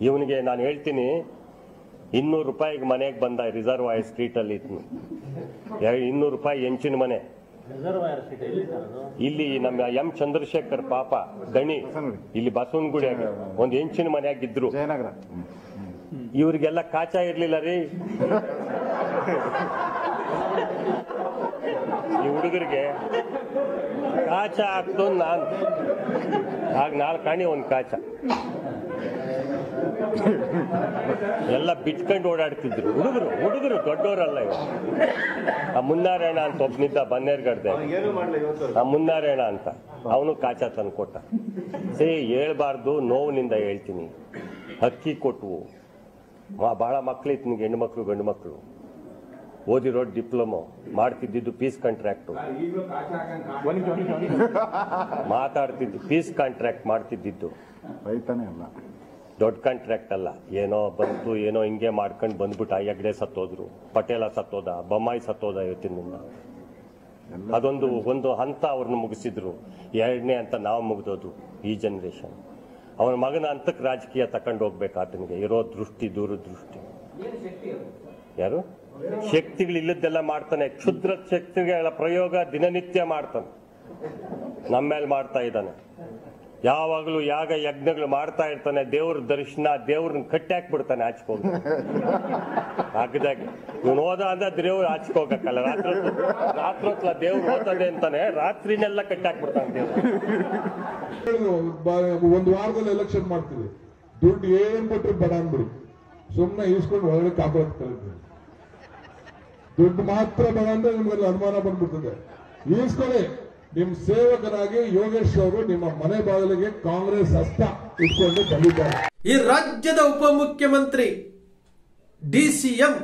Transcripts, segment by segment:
ಇವನಿಗೆ ನಾನು ಹೇಳ್ತೀನಿ ಇನ್ನೂರು ರೂಪಾಯಿಗೆ ಮನೆಗೆ ಬಂದ ಸ್ಟ್ರೀಟ್ ಅಲ್ಲಿ ಇತ್ತು ಇನ್ನೂರು ರೂಪಾಯಿ ಹೆಂಚಿನ ಮನೆ. ರಿಸರ್ವಾಯರ್ ಇಲ್ಲಿ ನಮ್ಮ ಎಂ ಚಂದ್ರಶೇಖರ್ ಪಾಪ ಗಣಿ ಇಲ್ಲಿ ಬಸವನಗುಡಿಯಾಗ ಒಂದು ಹೆಂಚಿನ ಮನೆಯಾಗಿದ್ರು. ಜಯನಗರ. ಇವ್ರಿಗೆಲ್ಲ ಕಾಚಾ ಇರ್ಲಿಲ್ಲ ರೀ. ಈ ಹುಡುಗರಿಗೆ ಕಾಚ ಹಾಕ್ತು ನಾನು. ಆಗ ನಾಲ್ಕು ಕಾಣಿ ಒಂದು ಕಾಚ. ಎಲ್ಲ ಬಿಟ್ಕೊಂಡು ಓಡಾಡ್ತಿದ್ರು. ಹುಡುಗರು ಹುಡುಗರು ದೊಡ್ಡವರಲ್ಲ ಇವರು. ಆ ಮುನ್ನಾರಾಯಣ ಅಂತ ಒಬ್ಬನಿದ್ದ ಬನ್ನೇರ್ಗಡ್ದೆ. ಆ ಮುನ್ನಾರಾಯಣ ಅಂತ. ಅವನು ಕಾಚ ತಂದು ಕೊಟ್ಟ. ಸೇ ಹೇಳ್ಬಾರ್ದು ನೋವಿನಿಂದ ಹೇಳ್ತೀನಿ. ಅಕ್ಕಿ ಕೊಟ್ಟು ಮಾ- ಬಹಳ ಮಕ್ಳಿತ್ತು ನಿಮ್ಗೆ ಹೆಣ್ಣು ಮಕ್ಕಳು ಗಂಡು ಮಕ್ಕಳು ಓದಿರೋ ಡಿಪ್ಲೊಮೊ. ಮಾಡ್ತಿದ್ದಿದ್ದು ಪೀಸ್ ಕಾಂಟ್ರಾಕ್ಟ್. ಮಾತಾಡ್ತಿದ್ದು ಪೀಸ್ ಕಾಂಟ್ರಾಕ್ಟ್ ಮಾಡ್ತಿದ್ದಿದ್ದು. ರೈತನೇ ಅಲ್ಲ. ದೊಡ್ಡ ಕಾಂಟ್ರಾಕ್ಟ್ ಅಲ್ಲ. ಏನೋ ಬಂತು ಏನೋ ಹಿಂಗೆ ಮಾಡ್ಕೊಂಡು ಬಂದ್ಬಿಟ್ಟ ಹೆಗ್ಡೆ ಸತ್ತೋದ್ರು. ಪಟೇಲ ಸತ್ತೋದ, ಬೊಮ್ಮಾಯಿ ಸತ್ತೋದ ಇವತ್ತಿನಿಂದ ಅದೊಂದು, ಒಂದು ಹಂತ ಅವ್ರನ್ನ ಮುಗಿಸಿದ್ರು. ಎರಡನೇ ಅಂತ ನಾವು ಮುಗಿದೋದು ಈ ಜನರೇಷನ್ ಅವನ ಮಗನ ಹಂತಕ್ಕೆ ರಾಜಕೀಯ ತಕೊಂಡು ಹೋಗ್ಬೇಕು ಆತನಿಗೆ. ಇರೋ ದೃಷ್ಟಿ ದೂರದೃಷ್ಟಿ ಯಾರು? ಶಕ್ತಿಗಳಿಲ್ಲದ್ದೆಲ್ಲ ಮಾಡ್ತಾನೆ. ಕ್ಷುದ್ರ ಶಕ್ತಿಗಳ ಪ್ರಯೋಗ ದಿನನಿತ್ಯ ಮಾಡ್ತಾನೆ. ನಮ್ಮ ಮೇಲೆ ಮಾಡ್ತಾ ಇದ್ದಾನೆ. ಯಾವಾಗಲೂ ಯಾಗ ಯಜ್ಞಗಳು ಮಾಡ್ತಾ ಇರ್ತಾನೆ, ದೇವ್ರ ದರ್ಶನ, ದೇವ್ರನ್ನ ಕಟ್ಟಿ ಹಾಕ್ಬಿಡ್ತಾನೆ ಆಚಕೋಗ ಹಾಕಿದಾಗೆ ಇವನು ಹೋದ ಅಂದ್ರೆ ದೇವ್ರು ಆಚೆಗೆ ಹೋಗಕ್ಕಲ್ಲ ರಾತ್ರಿ ಹೊತ್ತು ರಾತ್ರಿ ಹೊತ್ತು ದೇವ್ರು ಹೋಗ್ತದೆ ಅಂತಾನೆ, ರಾತ್ರಿನೆಲ್ಲ ಕಟ್ಟಿ ಹಾಕ್ಬಿಡ್ತಾನೆ ದೇವ್ರು ಒಂದು ವಾರದಲ್ಲಿ ಎಲೆಕ್ಷನ್ ಮಾಡ್ತೀವಿ. ದುಡ್ಡು ಏನ್ ಕೊಟ್ಟರು ಬೇಡ ಅಂದ್ಬಿಡು. ಸುಮ್ಮನೆ ಇಸ್ಕೊಂಡು ಒಳಗಡೆ ಕಾಪಾಡ್ ಕಲಿತೀವಿ ದುಡ್ಡು ಮಾತ್ರ ಬಡ ಅಂದ್ರೆ ನಿಮ್ಗೆಲ್ಲ ಅನುಮಾನ ಬಂದ್ಬಿಡ್ತದೆ. ಈಸ್ಕೊಳ್ಳಿ. ನಿಮ್ ಸೇವಕರಾಗಿ ಯೋಗೇಶ್ ಅವರು ನಿಮ್ಮ ಮನೆ ಬಾಗಿಲಿಗೆ ಕಾಂಗ್ರೆಸ್ ಹಸ್ತ ಇಟ್ಕೊಂಡು ಬಂದಿದ್ದಾರೆ. ಈ ರಾಜ್ಯದ ಉಪಮುಖ್ಯಮಂತ್ರಿ ಡಿಸಿಎಂ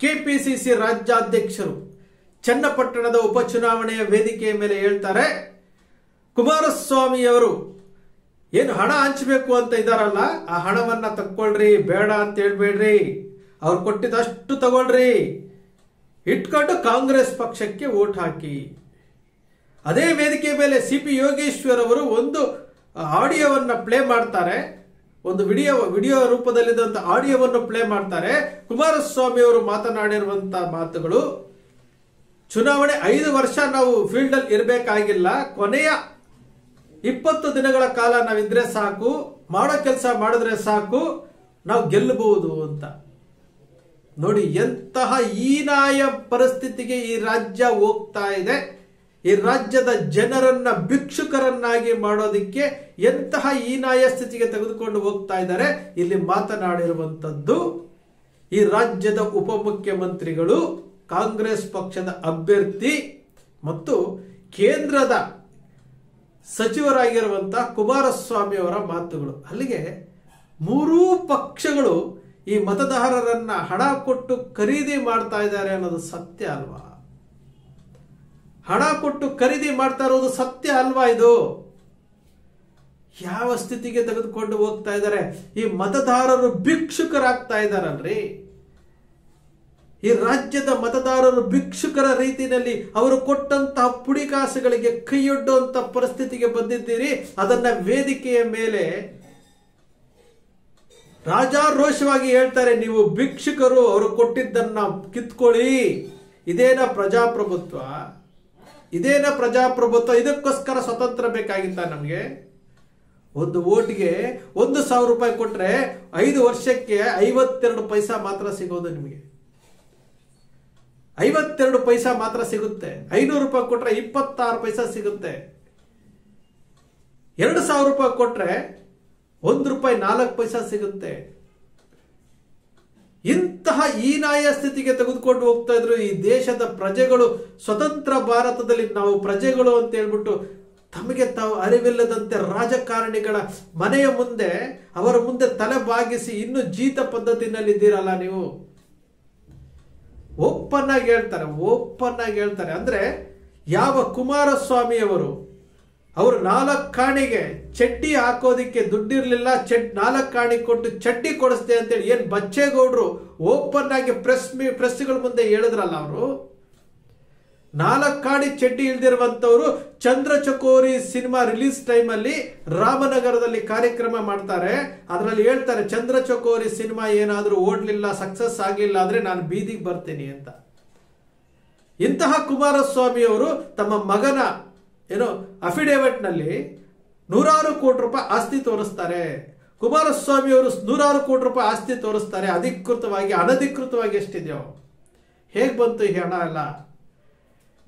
ಕೆಪಿಸಿಸಿ ರಾಜ್ಯಾಧ್ಯಕ್ಷರು ಚನ್ನಪಟ್ಟಣದ ಉಪಚುನಾವಣೆಯ ವೇದಿಕೆಯ ಮೇಲೆ ಹೇಳ್ತಾರೆ, ಕುಮಾರಸ್ವಾಮಿಯವರು ಏನು ಹಣ ಹಂಚಬೇಕು ಅಂತ ಇದಾರಲ್ಲ, ಆ ಹಣವನ್ನ ತಕ್ಕೊಳ್ರಿ, ಬೇಡ ಅಂತ ಹೇಳ್ಬೇಡ್ರಿ, ಅವ್ರು ಕೊಟ್ಟಿದ್ದಷ್ಟು ತಗೊಳ್ರಿ, ಇಟ್ಕೊಂಡು ಕಾಂಗ್ರೆಸ್ ಪಕ್ಷಕ್ಕೆ ವೋಟ್ ಹಾಕಿ. ಅದೇ ವೇದಿಕೆ ಮೇಲೆ ಸಿ ಪಿ ಯೋಗೇಶ್ವರ್ ಅವರು ಒಂದು ಆಡಿಯೋವನ್ನ ಪ್ಲೇ ಮಾಡ್ತಾರೆ. ಒಂದು ವಿಡಿಯೋ ವಿಡಿಯೋ ರೂಪದಲ್ಲಿದ್ದಂತ ಆಡಿಯೋವನ್ನು ಪ್ಲೇ ಮಾಡ್ತಾರೆ. ಕುಮಾರಸ್ವಾಮಿ ಅವರು ಮಾತನಾಡಿರುವಂತ ಮಾತುಗಳು, ಚುನಾವಣೆ ಐದು ವರ್ಷ ನಾವು ಫೀಲ್ಡ್ ಅಲ್ಲಿ ಇರಬೇಕಾಗಿಲ್ಲ. ಕೊನೆಯ ಇಪ್ಪತ್ತು ದಿನಗಳ ಕಾಲ ನಾವಿದ್ರೆ ಸಾಕು, ಮಾಡೋ ಕೆಲಸ ಮಾಡಿದ್ರೆ ಸಾಕು, ನಾವು ಗೆಲ್ಲಬಹುದು ಅಂತ. ನೋಡಿ, ಎಂತಹ ಹೀನಾಯ ಪರಿಸ್ಥಿತಿಗೆ ಈ ರಾಜ್ಯ ಹೋಗ್ತಾ ಇದೆ. ಈ ರಾಜ್ಯದ ಜನರನ್ನ ಭಿಕ್ಷುಕರನ್ನಾಗಿ ಮಾಡೋದಿಕ್ಕೆ ಎಂತಹ ಹೀನಾಯ ಸ್ಥಿತಿಗೆ ತೆಗೆದುಕೊಂಡು ಹೋಗ್ತಾ ಇದ್ದಾರೆ. ಇಲ್ಲಿ ಮಾತನಾಡಿರುವಂತದ್ದು ಈ ರಾಜ್ಯದ ಉಪಮುಖ್ಯಮಂತ್ರಿಗಳು, ಕಾಂಗ್ರೆಸ್ ಪಕ್ಷದ ಅಭ್ಯರ್ಥಿ ಮತ್ತು ಕೇಂದ್ರದ ಸಚಿವರಾಗಿರುವಂತಹ ಕುಮಾರಸ್ವಾಮಿ ಅವರ ಮಾತುಗಳು. ಅಲ್ಲಿಗೆ ಮೂರೂ ಪಕ್ಷಗಳು ಈ ಮತದಾರರನ್ನ ಹಣ ಕೊಟ್ಟು ಖರೀದಿ ಮಾಡ್ತಾ ಇದ್ದಾರೆ ಅನ್ನೋದು ಸತ್ಯ ಅಲ್ವಾ? ಹಣ ಕೊಟ್ಟು ಖರೀದಿ ಮಾಡ್ತಾ ಇರೋದು ಸತ್ಯ ಅಲ್ವಾ ಇದು? ಯಾವ ಸ್ಥಿತಿಗೆ ತೆಗೆದುಕೊಂಡು ಹೋಗ್ತಾ ಇದ್ದಾರೆ? ಈ ಮತದಾರರು ಭಿಕ್ಷುಕರಾಗ್ತಾ ಇದ್ದಾರಲ್ರಿ? ಈ ರಾಜ್ಯದ ಮತದಾರರು ಭಿಕ್ಷುಕರ ರೀತಿಯಲ್ಲಿ ಅವರು ಕೊಟ್ಟಂತಹ ಪುಡಿಕಾಸುಗಳಿಗೆ ಕೈಯೊಡ್ಡುವಂತ ಪರಿಸ್ಥಿತಿಗೆ ಬಂದಿದ್ದೀರಿ. ಅದನ್ನ ವೇದಿಕೆಯ ಮೇಲೆ ರಾಜಾರೋಷವಾಗಿ ಹೇಳ್ತಾರೆ, ನೀವು ಭಿಕ್ಷುಕರು, ಅವರು ಕೊಟ್ಟಿದ್ದನ್ನ ಕಿತ್ಕೊಳ್ಳಿ. ಇದೇನ ಪ್ರಜಾಪ್ರಭುತ್ವ? ಇದೇನ ಪ್ರಜಾಪ್ರಭುತ್ವ? ಇದಕ್ಕೋಸ್ಕರ ಸ್ವತಂತ್ರ ಬೇಕಾಗಿತ್ತ ನಮಗೆ? ಒಂದು ಓಟ್ಗೆ ಒಂದು ಸಾವಿರ ರೂಪಾಯಿ ಕೊಟ್ರೆ ಐದು ವರ್ಷಕ್ಕೆ ಐವತ್ತೆರಡು ಪೈಸಾ ಮಾತ್ರ ಸಿಗೋದು ನಿಮಗೆ. ಐವತ್ತೆರಡು ಪೈಸಾ ಮಾತ್ರ ಸಿಗುತ್ತೆ. ಐನೂರು ರೂಪಾಯಿ ಕೊಟ್ರೆ ಇಪ್ಪತ್ತಾರು ಪೈಸಾ ಸಿಗುತ್ತೆ. ಎರಡು ಸಾವಿರ ರೂಪಾಯಿ ಕೊಟ್ರೆ ಒಂದು ರೂಪಾಯಿ ನಾಲ್ಕು ಪೈಸಾ ಸಿಗುತ್ತೆ. ಇಂತಹ ಹೀನಾಯ ಸ್ಥಿತಿಗೆ ತೆಗೆದುಕೊಂಡು ಹೋಗ್ತಾ ಇದ್ರು ಈ ದೇಶದ ಪ್ರಜೆಗಳು, ಸ್ವತಂತ್ರ ಭಾರತದಲ್ಲಿ ನಾವು ಪ್ರಜೆಗಳು ಅಂತ ಹೇಳ್ಬಿಟ್ಟು ತಮಗೆ ತಾವು ಅರಿವಿಲ್ಲದಂತೆ ರಾಜಕಾರಣಿಗಳ ಮನೆಯ ಮುಂದೆ, ಅವರ ಮುಂದೆ ತಲೆ ಬಾಗಿಸಿ ಇನ್ನು ಜೀತ ಪದ್ಧತಿನಲ್ಲಿ ಇದ್ದೀರಲ್ಲ ನೀವು? ಓಪನ್ ಆಗಿ ಹೇಳ್ತಾರೆ, ಓಪನ್ ಆಗಿ ಹೇಳ್ತಾರೆ. ಅಂದ್ರೆ ಯಾವ ಕುಮಾರಸ್ವಾಮಿ ಅವರು ನಾಲ್ಕು ಕಾಣಿಗೆ ಚಡ್ಡಿ ಹಾಕೋದಿಕ್ಕೆ ದುಡ್ಡಿರಲಿಲ್ಲ, ಚಡ್, ನಾಲ್ಕು ಕಾಣಿ ಕೊಟ್ಟು ಚಡ್ಡಿ ಕೊಡಿಸ್ದೆ ಅಂತೇಳಿ ಏನು ಬಚ್ಚೇಗೌಡರು ಓಪನ್ ಆಗಿ ಪ್ರೆಸ್ ಪ್ರೆಸ್ಗಳ ಮುಂದೆ ಹೇಳಿದ್ರಲ್ಲ ಅವರು? ನಾಲ್ಕಾಡಿ ಚಡ್ಡಿ ಇಲ್ದಿರುವಂತವರು ಚಂದ್ರಚಕೋರಿ ಸಿನಿಮಾ ರಿಲೀಸ್ ಟೈಮ್ ಅಲ್ಲಿ ರಾಮನಗರದಲ್ಲಿ ಕಾರ್ಯಕ್ರಮ ಮಾಡ್ತಾರೆ. ಅದರಲ್ಲಿ ಹೇಳ್ತಾರೆ ಚಂದ್ರಚಕೋರಿ ಸಿನಿಮಾ ಏನಾದರೂ ಓಡ್ಲಿಲ್ಲ, ಸಕ್ಸಸ್ ಆಗಲಿಲ್ಲ ಅಂದ್ರೆ ನಾನು ಬೀದಿಗೆ ಬರ್ತೀನಿ ಅಂತ. ಇಂತಹ ಕುಮಾರಸ್ವಾಮಿ ಅವರು ತಮ್ಮ ಮಗನ ಏನು ಅಫಿಡೇವಿಟ್ನಲ್ಲಿ ನೂರಾರು ಕೋಟಿ ರೂಪಾಯಿ ಆಸ್ತಿ ತೋರಿಸ್ತಾರೆ. ಕುಮಾರಸ್ವಾಮಿ ಅವರು ನೂರಾರು ಕೋಟಿ ರೂಪಾಯಿ ಆಸ್ತಿ ತೋರಿಸ್ತಾರೆ. ಅಧಿಕೃತವಾಗಿ, ಅನಧಿಕೃತವಾಗಿ ಎಷ್ಟಿದೆಯೋ. ಹೇಗೆ ಬಂತು ಈ ಹಣ ಎಲ್ಲ?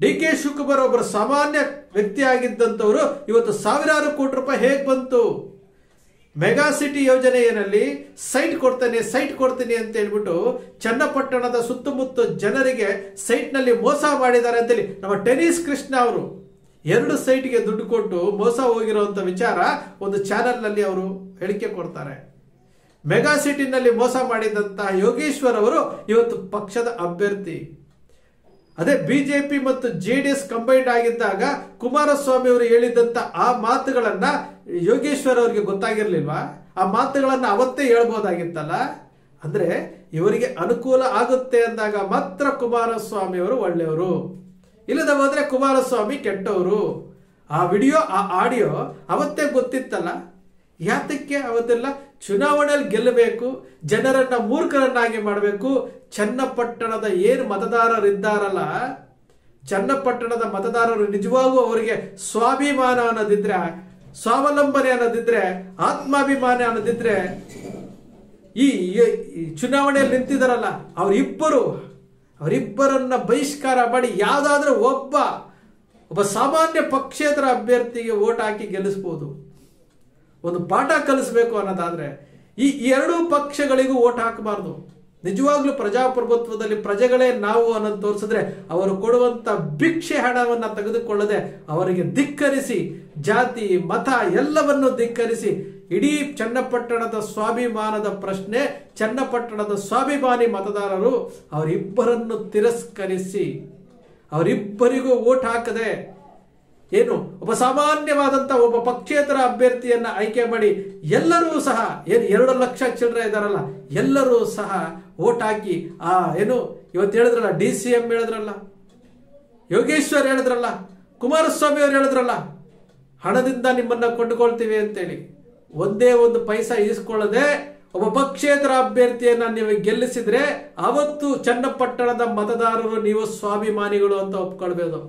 ಡಿ ಕೆ ಶಿವಕುಮಾರ್ ಒಬ್ಬರು ಸಾಮಾನ್ಯ ವ್ಯಕ್ತಿ ಆಗಿದ್ದಂಥವ್ರು ಇವತ್ತು ಸಾವಿರಾರು ಕೋಟಿ ರೂಪಾಯಿ ಹೇಗೆ ಬಂತು? ಮೆಗಾ ಸಿಟಿ ಯೋಜನೆಯಲ್ಲಿ ಸೈಟ್ ಕೊಡ್ತೇನೆ, ಸೈಟ್ ಕೊಡ್ತೀನಿ ಅಂತ ಹೇಳ್ಬಿಟ್ಟು ಚನ್ನಪಟ್ಟಣದ ಸುತ್ತಮುತ್ತ ಜನರಿಗೆ ಸೈಟ್ನಲ್ಲಿ ಮೋಸ ಮಾಡಿದ್ದಾರೆ ಅಂತೇಳಿ ನಮ್ಮ ಟೆನಿಸ್ ಕೃಷ್ಣ ಅವರು ಎರಡು ಸೈಟ್ಗೆ ದುಡ್ಡು ಕೊಟ್ಟು ಮೋಸ ಹೋಗಿರುವಂತ ವಿಚಾರ ಒಂದು ಚಾನೆಲ್ನಲ್ಲಿ ಅವರು ಹೇಳಿಕೆ ಕೊಡ್ತಾರೆ. ಮೆಗಾ ಸಿಟಿನಲ್ಲಿ ಮೋಸ ಮಾಡಿದಂತ ಯೋಗೇಶ್ವರ್ ಅವರು ಇವತ್ತು ಪಕ್ಷದ ಅಭ್ಯರ್ಥಿ. ಅದೇ ಬಿಜೆಪಿ ಮತ್ತು ಜೆ ಡಿ ಎಸ್ ಕಂಬೈಂಡ್ ಆಗಿದ್ದಾಗ ಕುಮಾರಸ್ವಾಮಿ ಅವರು ಹೇಳಿದಂತ ಆ ಮಾತುಗಳನ್ನ ಯೋಗೇಶ್ವರ್ ಅವರಿಗೆ ಗೊತ್ತಾಗಿರ್ಲಿಲ್ವಾ? ಆ ಮಾತುಗಳನ್ನ ಅವತ್ತೇ ಹೇಳ್ಬೋದಾಗಿತ್ತಲ್ಲ? ಅಂದ್ರೆ ಇವರಿಗೆ ಅನುಕೂಲ ಆಗುತ್ತೆ ಅಂದಾಗ ಮಾತ್ರ ಕುಮಾರಸ್ವಾಮಿ ಅವರು ಒಳ್ಳೆಯವರು. ಇಲ್ಲದ ಹೋದ್ರೆ ಕುಮಾರಸ್ವಾಮಿ ಕೆಟ್ಟವರು. ಆ ವಿಡಿಯೋ, ಆ ಆಡಿಯೋ ಅವತ್ತೇ ಗೊತ್ತಿತ್ತಲ್ಲ? ಯಾತಕ್ಕೆ ಅವತ್ತೆಲ್ಲ ಚುನಾವಣೆಯಲ್ಲಿ ಗೆಲ್ಲಬೇಕು, ಜನರನ್ನ ಮೂರ್ಖರನ್ನಾಗಿ ಮಾಡಬೇಕು, ಚನ್ನಪಟ್ಟಣದ ಏನು ಮತದಾರರಿದ್ದಾರಲ್ಲ? ಚನ್ನಪಟ್ಟಣದ ಮತದಾರರು ನಿಜವಾಗೂ ಅವರಿಗೆ ಸ್ವಾಭಿಮಾನ ಅನ್ನೋದಿದ್ರೆ, ಸ್ವಾವಲಂಬನೆ ಅನ್ನೋದಿದ್ರೆ, ಆತ್ಮಾಭಿಮಾನ ಅನ್ನೋದಿದ್ರೆ, ಈ ಚುನಾವಣೆಯಲ್ಲಿ ನಿಂತಿದ್ದಾರಲ್ಲ ಅವರಿಬ್ಬರು ಅವರಿಬ್ಬರನ್ನ ಬಹಿಷ್ಕಾರ ಮಾಡಿ ಯಾವ್ದಾದ್ರೂ ಒಬ್ಬ ಒಬ್ಬ ಸಾಮಾನ್ಯ ಪಕ್ಷೇತರ ಅಭ್ಯರ್ಥಿಗೆ ಓಟ್ ಹಾಕಿ ಗೆಲ್ಲಿಸ್ಬೋದು. ಒಂದು ಪಾಠ ಕಲಿಸ್ಬೇಕು ಅನ್ನೋದಾದ್ರೆ ಈ ಎರಡೂ ಪಕ್ಷಗಳಿಗೂ ಓಟ್ ಹಾಕಬಾರ್ದು. ನಿಜವಾಗ್ಲೂ ಪ್ರಜಾಪ್ರಭುತ್ವದಲ್ಲಿ ಪ್ರಜೆಗಳೇ ನಾವು ಅನ್ನೋದು ತೋರಿಸಿದ್ರೆ ಅವರು ಕೊಡುವಂತ ಭಿಕ್ಷೆ ಹಣವನ್ನ ತೆಗೆದುಕೊಳ್ಳದೆ ಅವರಿಗೆ ಧಿಕ್ಕರಿಸಿ ಜಾತಿ, ಮತ ಎಲ್ಲವನ್ನು ಧಿಕ್ಕರಿಸಿ ಇಡೀ ಚನ್ನಪಟ್ಟಣದ ಸ್ವಾಭಿಮಾನದ ಪ್ರಶ್ನೆ, ಚನ್ನಪಟ್ಟಣದ ಸ್ವಾಭಿಮಾನಿ ಮತದಾರರು ಅವರಿಬ್ಬರನ್ನು ತಿರಸ್ಕರಿಸಿ, ಅವರಿಬ್ಬರಿಗೂ ಓಟ್ ಹಾಕದೆ ಏನು, ಒಬ್ಬ ಸಾಮಾನ್ಯವಾದಂಥ ಒಬ್ಬ ಪಕ್ಷೇತರ ಅಭ್ಯರ್ಥಿಯನ್ನ ಆಯ್ಕೆ ಮಾಡಿ ಎಲ್ಲರೂ ಸಹ, ಏನು, ಎರಡು ಲಕ್ಷ ಚಿಲ್ಲರೆ ಇದ್ದಾರಲ್ಲ ಎಲ್ಲರೂ ಸಹ ಓಟ್ ಹಾಕಿ, ಆ, ಏನು, ಇವತ್ತು ಹೇಳಿದ್ರಲ್ಲ, ಡಿ ಸಿ ಎಂ ಹೇಳಿದ್ರಲ್ಲ, ಯೋಗೇಶ್ವರ್ ಹೇಳಿದ್ರಲ್ಲ, ಕುಮಾರಸ್ವಾಮಿ ಅವರು ಹೇಳಿದ್ರಲ್ಲ, ಹಣದಿಂದ ನಿಮ್ಮನ್ನ ಕೊಂಡುಕೊಳ್ತೀವಿ ಅಂತೇಳಿ. ಒಂದೇ ಒಂದು ಪೈಸಾ ಈಸ್ಕೊಳ್ಳದೆ ಒಬ್ಬ ಪಕ್ಷೇತರ ಅಭ್ಯರ್ಥಿಯನ್ನ ನೀವು ಗೆಲ್ಲಿಸಿದ್ರೆ ಅವತ್ತು ಚನ್ನಪಟ್ಟಣದ ಮತದಾರರು ನೀವು ಸ್ವಾಭಿಮಾನಿಗಳು ಅಂತ ಒಪ್ಕೊಳ್ಬೋದು.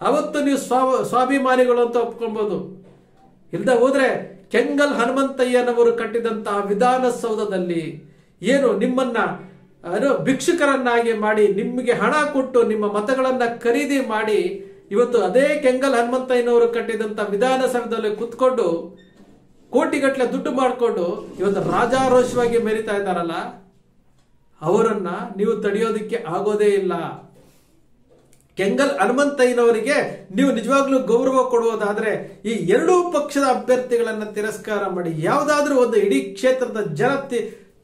ಅವತ್ತು ನೀವು ಸ್ವಾ ಸ್ವಾಭಿಮಾನಿಗಳು ಅಂತ ಒಪ್ಕೊಳ್ಬೋದು. ಇಲ್ಲದೆ ಹೋದ್ರೆ ಕೆಂಗಲ್ ಹನುಮಂತಯ್ಯನವರು ಕಟ್ಟಿದಂತಹ ವಿಧಾನಸೌಧದಲ್ಲಿ ಏನು ನಿಮ್ಮನ್ನ, ಏನು ಭಿಕ್ಷುಕರನ್ನಾಗಿ ಮಾಡಿ ನಿಮಗೆ ಹಣ ಕೊಟ್ಟು ನಿಮ್ಮ ಮತಗಳನ್ನ ಖರೀದಿ ಮಾಡಿ ಇವತ್ತು ಅದೇ ಕೆಂಗಲ್ ಹನುಮಂತಯ್ಯನವರು ಕಟ್ಟಿದಂತ ವಿಧಾನಸೌಧದಲ್ಲಿ ಕುತ್ಕೊಂಡು ಕೋಟಿಗಟ್ಟಲೆ ದುಡ್ಡು ಮಾಡಿಕೊಂಡು ಇವತ್ತು ರಾಜಾರೋಷವಾಗಿ ಮೆರಿತಾ ಇದ್ದಾರಲ್ಲ, ಅವರನ್ನ ನೀವು ತಡೆಯೋದಕ್ಕೆ ಆಗೋದೇ ಇಲ್ಲ. ಕೆಂಗಲ್ ಹನುಮಂತಯ್ಯನವರಿಗೆ ನೀವು ನಿಜವಾಗ್ಲೂ ಗೌರವ ಕೊಡುವುದಾದ್ರೆ ಈ ಎರಡೂ ಪಕ್ಷದ ಅಭ್ಯರ್ಥಿಗಳನ್ನ ತಿರಸ್ಕಾರ ಮಾಡಿ, ಯಾವುದಾದ್ರೂ ಒಂದು ಇಡೀ ಕ್ಷೇತ್ರದ ಜನ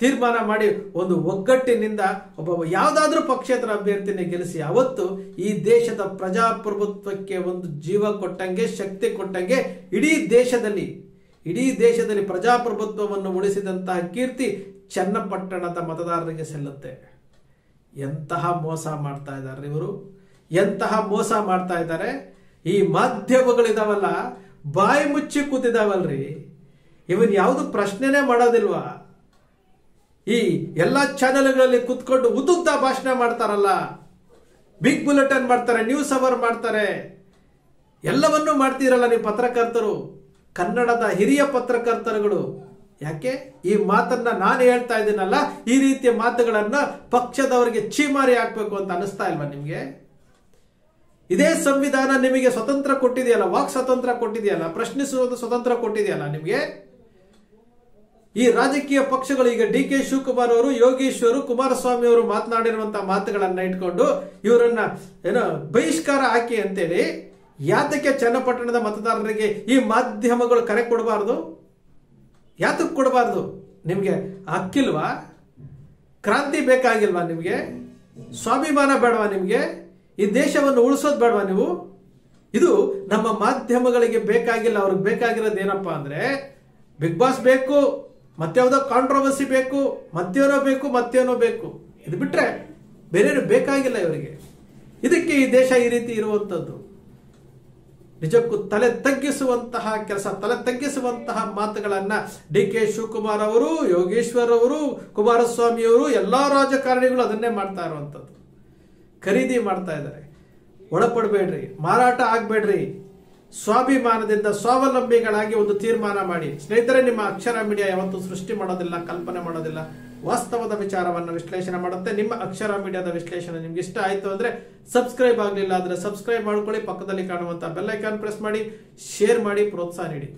ತೀರ್ಮಾನ ಮಾಡಿ ಒಂದು ಒಗ್ಗಟ್ಟಿನಿಂದ ಒಬ್ಬ ಯಾವುದಾದ್ರೂ ಪಕ್ಷೇತರ ಅಭ್ಯರ್ಥಿನೇ ಗೆಲ್ಲಿಸಿ, ಅವತ್ತು ಈ ದೇಶದ ಪ್ರಜಾಪ್ರಭುತ್ವಕ್ಕೆ ಒಂದು ಜೀವ ಕೊಟ್ಟಂಗೆ, ಶಕ್ತಿ ಕೊಟ್ಟಂಗೆ ಇಡೀ ದೇಶದಲ್ಲಿ ಇಡೀ ದೇಶದಲ್ಲಿ ಪ್ರಜಾಪ್ರಭುತ್ವವನ್ನು ಉಳಿಸಿದಂತಹ ಕೀರ್ತಿ ಚನ್ನಪಟ್ಟಣದ ಮತದಾರರಿಗೆ ಸಲ್ಲುತ್ತೆ. ಎಂತಹ ಮೋಸ ಮಾಡ್ತಾ ಇದ್ದಾರೆ ಇವರು? ಎಂತಹ ಮೋಸ ಮಾಡ್ತಾ ಇದ್ದಾರೆ? ಈ ಮಾಧ್ಯಮಗಳಿದಾವಲ್ಲ, ಬಾಯಿ ಮುಚ್ಚಿ ಕೂತಿದಾವಲ್ರಿ. ಇವನ್ ಯಾವುದು ಪ್ರಶ್ನೆನೇ ಮಾಡೋದಿಲ್ವಾ? ಈ ಎಲ್ಲಾ ಚಾನೆಲ್ಗಳಲ್ಲಿ ಕುತ್ಕೊಂಡು ಉದುದ್ದ ಭಾಷಣ ಮಾಡ್ತಾರಲ್ಲ. ಬಿಗ್ ಬುಲೆಟನ್ ಮಾಡ್ತಾರೆ ನ್ಯೂಸ್ ಅವರ್ ಮಾಡ್ತಾರೆ. ಎಲ್ಲವನ್ನೂ ಮಾಡ್ತೀರಲ್ಲ ನೀವು ಪತ್ರಕರ್ತರು. ಕನ್ನಡದ ಹಿರಿಯ ಪತ್ರಕರ್ತರುಗಳು. ಯಾಕೆ? ಈ ಮಾತನ್ನ ನಾನು ಹೇಳ್ತಾ ಇದ್ದೀನಲ್ಲ, ಈ ರೀತಿಯ ಮಾತುಗಳನ್ನ ಪಕ್ಷದವರಿಗೆ ಚೀಮಾರಿ ಹಾಕ್ಬೇಕು ಅಂತ ಅನಿಸ್ತಾ ಇಲ್ವಾ ನಿಮ್ಗೆ? ಇದೇ ಸಂವಿಧಾನ ನಿಮಗೆ ಸ್ವತಂತ್ರ ಕೊಟ್ಟಿದೆಯಲ್ಲ, ವಾಕ್ ಸ್ವತಂತ್ರ ಕೊಟ್ಟಿದೆಯಲ್ಲ, ಪ್ರಶ್ನಿಸುವುದು ಸ್ವತಂತ್ರ ಕೊಟ್ಟಿದೆಯಲ್ಲ ನಿಮಗೆ? ಈ ರಾಜಕೀಯ ಪಕ್ಷಗಳು, ಈಗ ಡಿ ಕೆ ಶಿವಕುಮಾರ್ ಅವರು ಯೋಗೇಶ್ವರು ಕುಮಾರಸ್ವಾಮಿ ಅವರು ಮಾತನಾಡಿರುವಂತಹ ಮಾತುಗಳನ್ನ ಇಟ್ಕೊಂಡು ಇವರನ್ನ ಏನೋ ಬಹಿಷ್ಕಾರ ಹಾಕಿ ಅಂತೇಳಿ ಯಾತಕ್ಕೆ ಚನ್ನಪಟ್ಟಣದ ಮತದಾರರಿಗೆ ಈ ಮಾಧ್ಯಮಗಳು ಕರೆ ಕೊಡಬಾರ್ದು? ಯಾತಕ್ಕೆ ಕೊಡಬಾರ್ದು? ನಿಮಗೆ ಹಕ್ಕಿಲ್ವಾ? ಕ್ರಾಂತಿ ಬೇಕಾಗಿಲ್ವಾ ನಿಮಗೆ? ಸ್ವಾಭಿಮಾನ ಬೇಡವಾ ನಿಮಗೆ? ಈ ದೇಶವನ್ನು ಉಳಿಸೋದು ಬೇಡವಾ ನೀವು? ಇದು ನಮ್ಮ ಮಾಧ್ಯಮಗಳಿಗೆ ಬೇಕಾಗಿಲ್ಲ, ಅವ್ರಿಗೆ ಬೇಕಾಗಿರೋದು ಏನಪ್ಪಾ ಅಂದ್ರೆ ಬಿಗ್ ಬಾಸ್ ಬೇಕು, ಮತ್ಯಾವುದೋ ಕಾಂಟ್ರವರ್ಸಿ ಬೇಕು, ಮತ್ತೇನೋ ಬೇಕು ಮತ್ತೇನೋ ಬೇಕು. ಇದು ಬಿಟ್ರೆ ಬೇರೆ ಬೇಕಾಗಿಲ್ಲ ಇವರಿಗೆ. ಇದಕ್ಕೆ ಈ ದೇಶ ಈ ರೀತಿ ಇರುವಂಥದ್ದು ನಿಜಕ್ಕೂ ತಲೆ ತಗ್ಗಿಸುವಂತಹ ಕೆಲಸ, ತಲೆ ತಗ್ಗಿಸುವಂತಹ ಮಾತುಗಳನ್ನ ಡಿ ಕೆ ಶಿವಕುಮಾರ್ ಅವರು, ಯೋಗೇಶ್ವರ್ ಅವರು, ಕುಮಾರಸ್ವಾಮಿ ಅವರು, ಎಲ್ಲಾ ರಾಜಕಾರಣಿಗಳು ಅದನ್ನೇ ಮಾಡ್ತಾ ಇರುವಂಥದ್ದು. ಖರೀದಿ ಮಾಡ್ತಾ ಇದ್ದಾರೆ. ಒಳಪಡಬೇಡ್ರಿ, ಮಾರಾಟ ಆಗಬೇಡ್ರಿ. ಸ್ವಾಭಿಮಾನದಿಂದ ಸ್ವಾವಲಂಬಿಗಳಾಗಿ ಒಂದು ತೀರ್ಮಾನ ಮಾಡಿ. ಸ್ನೇಹಿತರೆ, ನಿಮ್ಮ ಅಕ್ಷರ ಮೀಡಿಯಾ ಯಾವತ್ತೂ ಸೃಷ್ಟಿ ಮಾಡೋದಿಲ್ಲ, ಕಲ್ಪನೆ ಮಾಡೋದಿಲ್ಲ. ವಾಸ್ತವದ ವಿಚಾರವನ್ನು ವಿಶ್ಲೇಷಣೆ ಮಾಡುತ್ತೆ. ನಿಮ್ಮ ಅಕ್ಷರ ಮೀಡಿಯಾದ ವಿಶ್ಲೇಷಣೆ ನಿಮ್ಗೆ ಇಷ್ಟ ಆಯ್ತು ಅಂದ್ರೆ ಸಬ್ಸ್ಕ್ರೈಬ್ ಆಗಲಿಲ್ಲ ಅಂದ್ರೆ ಸಬ್ಸ್ಕ್ರೈಬ್ ಮಾಡ್ಕೊಳ್ಳಿ. ಪಕ್ಕದಲ್ಲಿ ಕಾಣುವಂತ ಬೆಲ್ಲೈಕಾನ್ ಪ್ರೆಸ್ ಮಾಡಿ ಶೇರ್ ಮಾಡಿ, ಪ್ರೋತ್ಸಾಹ ನೀಡಿ.